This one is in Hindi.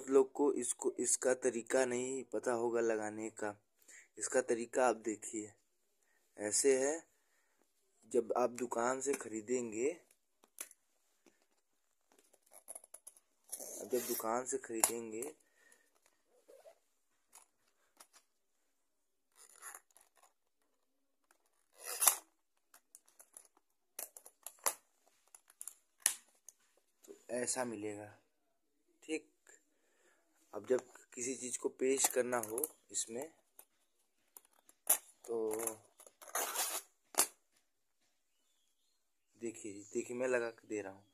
बहुत लोग को इसको, इसका तरीका नहीं पता होगा लगाने का। इसका तरीका आप देखिए। ऐसे है, जब आप दुकान से खरीदेंगे, जब दुकान से खरीदेंगे तो ऐसा मिलेगा। ठीक? अब जब किसी चीज़ को पेश करना हो इसमें तो देखिए देखिए मैं लगा के दे रहा हूँ।